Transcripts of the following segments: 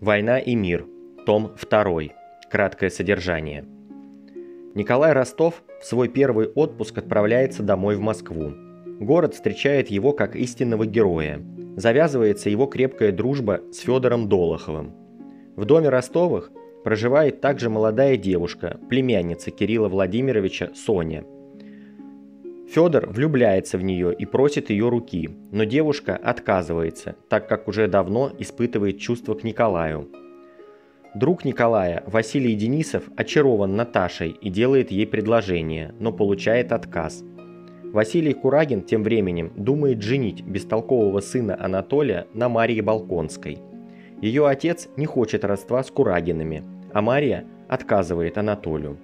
Война и мир. Том 2. Краткое содержание. Николай Ростов в свой первый отпуск отправляется домой в Москву. Город встречает его как истинного героя. Завязывается его крепкая дружба с Федором Долоховым. В доме Ростовых проживает также молодая девушка, племянница Кирилла Владимировича Соня – Федор влюбляется в нее и просит ее руки, но девушка отказывается, так как уже давно испытывает чувства к Николаю. Друг Николая, Василий Денисов, очарован Наташей и делает ей предложение, но получает отказ. Василий Курагин тем временем думает женить бестолкового сына Анатолия на Марии Балконской. Ее отец не хочет родства с Курагинами, а Мария отказывает Анатолию.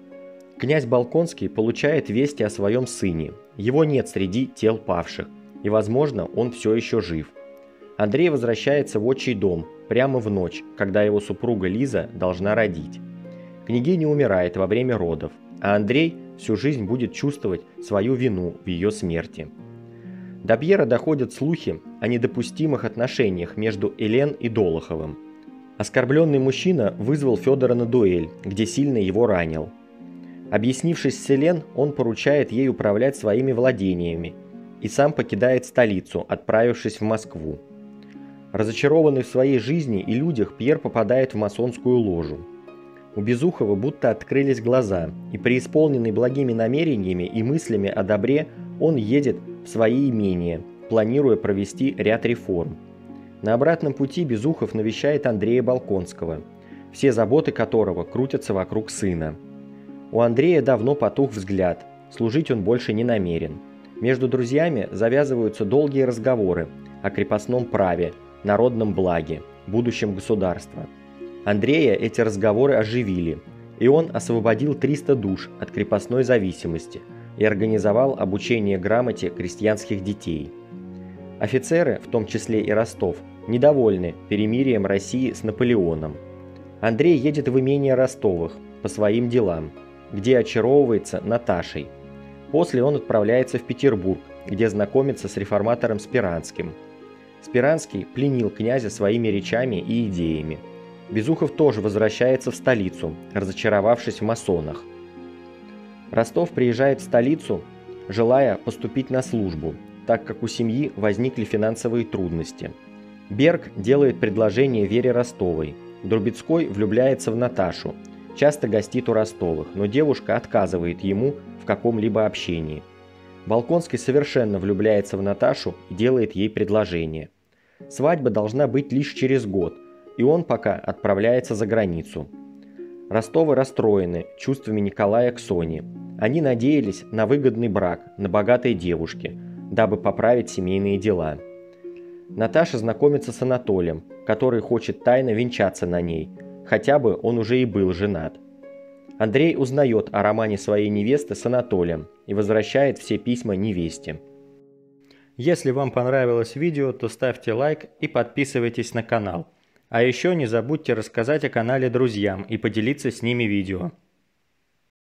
Князь Балконский получает вести о своем сыне. Его нет среди тел павших, и, возможно, он все еще жив. Андрей возвращается в отчий дом прямо в ночь, когда его супруга Лиза должна родить. Княгиня умирает во время родов, а Андрей всю жизнь будет чувствовать свою вину в ее смерти. До Пьера доходят слухи о недопустимых отношениях между Элен и Долоховым. Оскорбленный мужчина вызвал Федора на дуэль, где сильно его ранил – Объяснившись с Селен, он поручает ей управлять своими владениями и сам покидает столицу, отправившись в Москву. Разочарованный в своей жизни и людях, Пьер попадает в масонскую ложу. У Безухова будто открылись глаза, и преисполненный благими намерениями и мыслями о добре, он едет в свои имения, планируя провести ряд реформ. На обратном пути Безухов навещает Андрея Балконского, все заботы которого крутятся вокруг сына – у Андрея давно потух взгляд, служить он больше не намерен. Между друзьями завязываются долгие разговоры о крепостном праве, народном благе, будущем государства. Андрея эти разговоры оживили, и он освободил 300 душ от крепостной зависимости и организовал обучение грамоте крестьянских детей. Офицеры, в том числе и Ростов, недовольны перемирием России с Наполеоном. Андрей едет в имение Ростовых по своим делам – где очаровывается Наташей. После он отправляется в Петербург, где знакомится с реформатором Спиранским. Спиранский пленил князя своими речами и идеями. Безухов тоже возвращается в столицу, разочаровавшись в масонах. Ростов приезжает в столицу, желая поступить на службу, так как у семьи возникли финансовые трудности. Берг делает предложение Вере Ростовой. Друбецкой влюбляется в Наташу – часто гостит у Ростовых, но девушка отказывает ему в каком-либо общении. Балконский совершенно влюбляется в Наташу и делает ей предложение. Свадьба должна быть лишь через год, и он пока отправляется за границу. Ростовы расстроены чувствами Николая к Соне. Они надеялись на выгодный брак, на богатой девушке, дабы поправить семейные дела. Наташа знакомится с Анатолием, который хочет тайно венчаться на ней – хотя бы он уже и был женат. Андрей узнает о романе своей невесты с Анатолием и возвращает все письма невесте. Если вам понравилось видео, то ставьте лайк и подписывайтесь на канал. А еще не забудьте рассказать о канале друзьям и поделиться с ними видео.